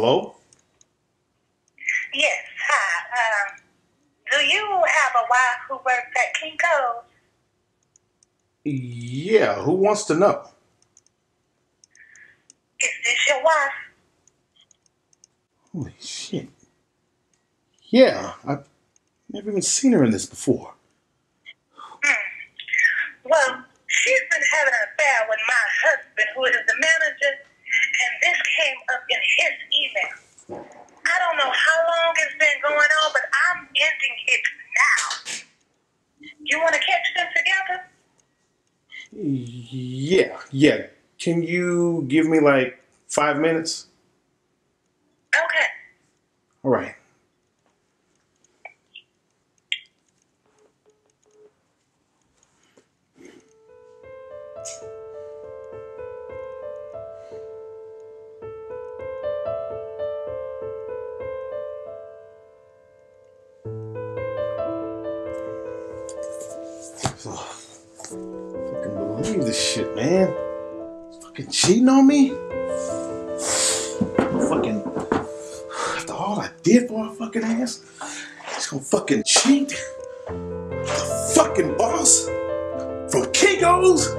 Hello? Yes, hi. Um, do you have a wife who works at Kinko's? Yeah, who wants to know? Is this your wife? Holy shit. Yeah, I've never even seen her in this before. Well, she's been having an affair with my husband, who is the manager, and this came up in his email. I don't know how long it's been going on, but I'm ending it now. You want to catch them together? Yeah, yeah. Can you give me like five minutes? Okay. All right. Believe this shit, man. Fucking cheating on me? Fucking after all I did for her fucking ass, she's gonna fucking cheat. The fucking boss from Kinko's.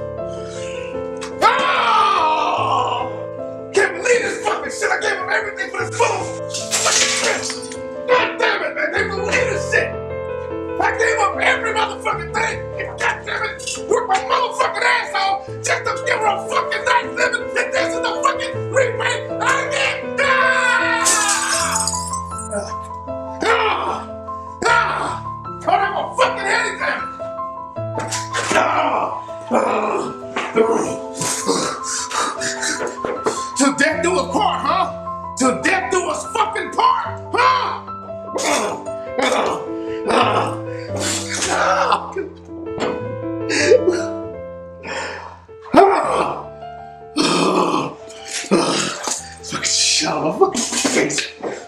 Fucking shut up, fucking face.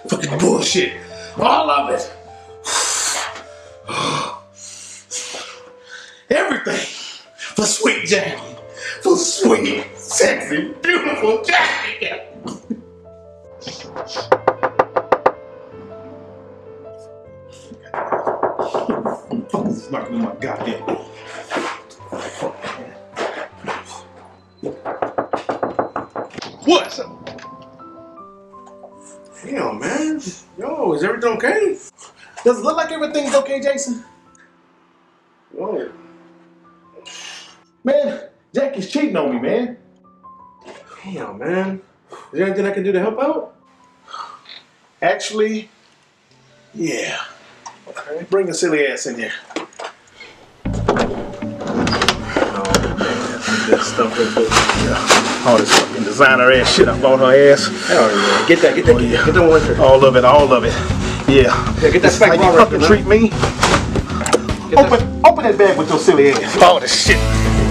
Fucking bullshit. All of it. Everything for sweet Jackie. For sweet, sexy, beautiful Jackie. Fuckers knocking on my goddamn What? Damn, man. Yo, is everything okay? Does it look like everything's okay, Jason? Yo. Man, Jackie's cheating on me, man. Damn, man. Is there anything I can do to help out? Actually, yeah. Okay. Bring your silly ass in here. This stuff is yeah. All this fucking designer ass shit I bought her ass. Hell yeah. Get that, get that, Oh, get yeah. get that one right. All of it, all of it. Yeah. Yeah, get that This spike you ball right fucking treat me. Get that- Open, open that bag with your silly ass. All this shit.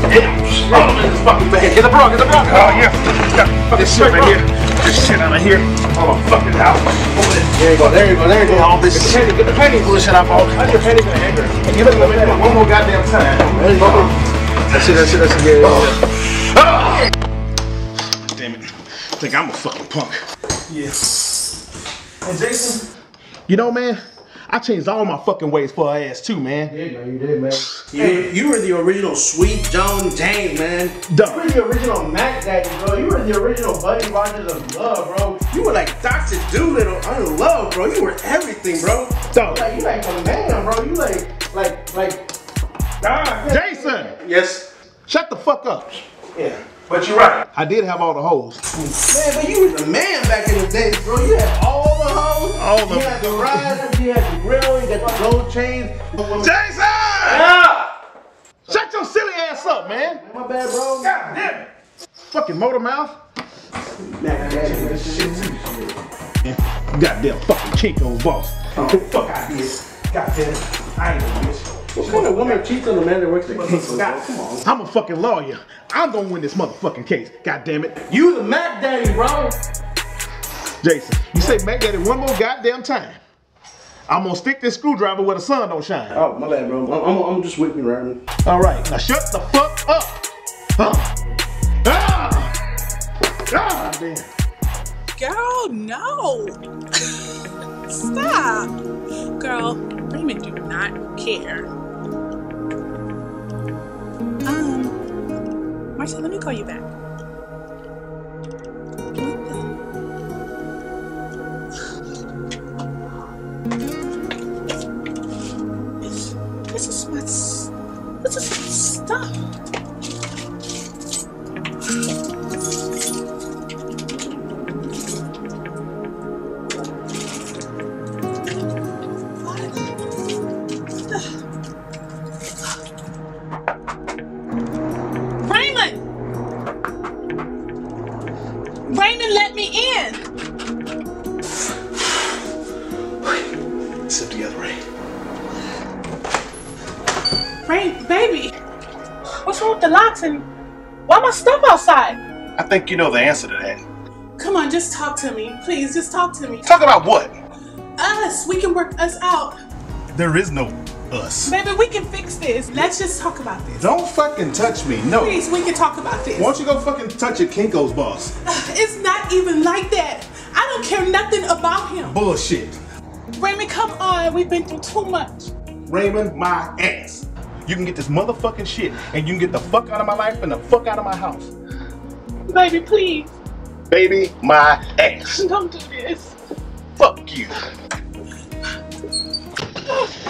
Yeah. All it in this fucking bag. Get the bra, get the bra. Oh yeah. Got this shit right here. This shit out of here. Oh my fucking house. Open it. There you go, there you go, there you go. All this Get the shit. get the penny. Bullshit I bought. How's your penny gonna hanger? Give it to me one more goddamn time. There you go. That's it, that's it, that's it. Yeah, yeah, yeah. Ah! Damn it. Think I'm a fucking punk. Yeah. And Jason? You know, man, I changed all my fucking ways for her ass too, man. Yeah, man, you did, man. You, you were the original Sweet Joan James, man. You were the original Mac Daddy, bro. You were the original Buddy Rogers of love, bro. You were like Dr. Dolittle on love, bro. You were everything, bro. Dumb. Like you like a man, bro. You like like like. Jason! Yes. Shut the fuck up. Yeah. But you're right. I did have all the hoes. Man, but you was a man back in the day, bro. You had all the hoes. All of You had the riders, you had the grill, you got the gold chains. Jason! Ah! Shut your silly ass up, man. My bad, bro. God damn it. Fucking motor mouth. Mac Daddy, man. Goddamn fucking Kinko's boss. Oh, fuck out here. God damn it. I ain't a bitch. What kind of woman cheats on a man that works at Kinko's? God, come on. I'm a fucking lawyer. I'm gonna win this motherfucking case. God damn it. You the Mac Daddy, bro. Jason, you say Mac Daddy one more goddamn time. I'm gonna stick this screwdriver where the sun don't shine. Oh, my bad, bro. I'm, I'm, I'm just whipping around. All right, now shut the fuck up. Huh? Ah! Ah! Damn. Girl, no. Stop. Girl, Raymond do not care. Um, Marcia, let me call you back. Sit together, Ray. Baby! What's wrong with the locks and why my stuff outside? I think you know the answer to that. Come on, just talk to me. Please, just talk to me. Talk about what? Us, we can work us out. There is no us. Baby, we can fix this. Let's just talk about this. Don't fucking touch me. No. Please, we can talk about this. Why don't you go fucking touch your Kinko's boss? It's not even like that. I don't care nothing about him. Bullshit. Raymond, come on. We've been through too much. Raymond, my ass. You can get this motherfucking shit and you can get the fuck out of my life and the fuck out of my house. Baby, please, Baby, my ass. don't do this. Fuck you.